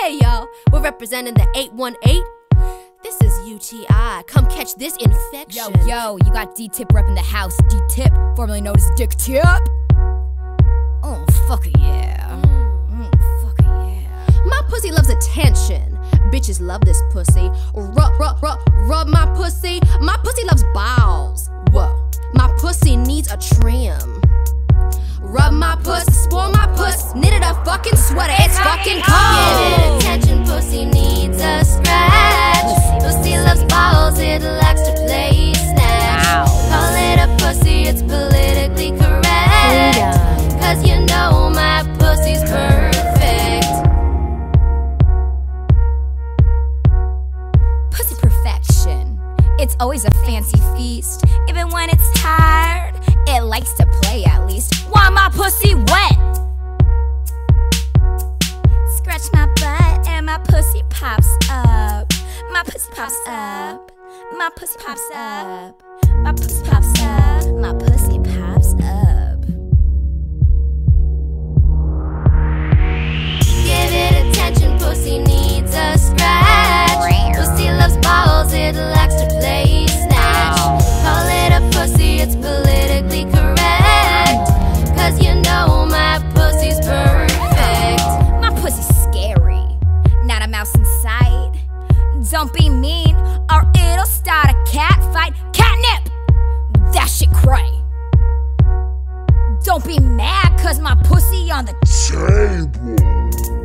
Hey y'all, we're representing the 818. This is UTI. Come catch this infection. Yo, yo, you got D Tip rep in the house. D Tip, formerly known as Dick Tip. Oh, fuck yeah. Mm, fuck yeah. My pussy loves attention. Bitches love this pussy. Rub, rub, rub, rub my pussy. My pussy loves balls. It's always a fancy feast. Even when it's tired, it likes to play at least. Why my pussy wet? Scratch my butt and my pussy pops up. My pussy pops up. My pussy pops up. My pussy pops up. My pussy pops up. Don't be mad, cause my pussy on the Table.